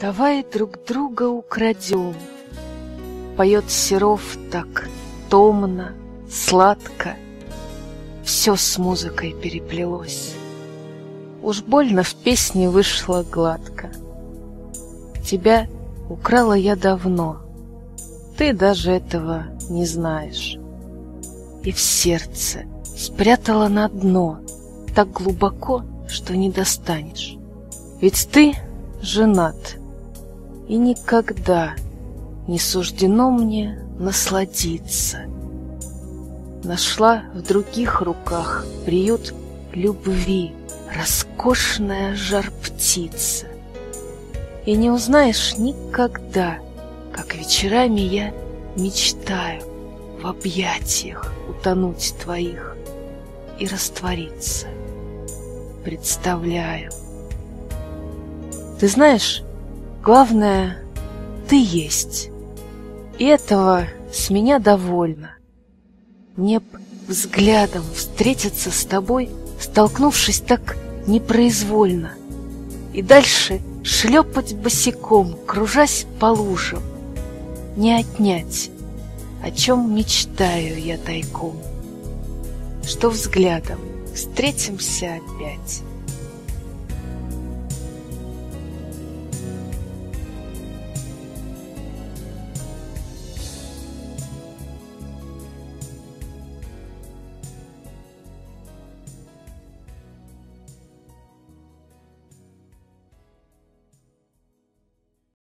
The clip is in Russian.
Давай друг друга украдем. Поет Серов так томно, сладко. Все с музыкой переплелось. Уж больно в песне вышло гладко. Тебя украла я давно. Ты даже этого не знаешь. И в сердце спрятала на дно Так глубоко, что не достанешь. Ведь ты женат, и никогда Не суждено мне насладиться. Нашла в других руках приют любви, Роскошная жар-птица. И не узнаешь никогда, Как вечерами я мечтаю В объятиях утонуть твоих И раствориться. Представляю. Ты знаешь, главное, ты есть. И этого с меня довольно. Мне б взглядом встретиться с тобой, Столкнувшись так непроизвольно, И дальше шлепать босиком, Кружась по лужам, Не отнять, о чем мечтаю я тайком, Что взглядом встретимся опять.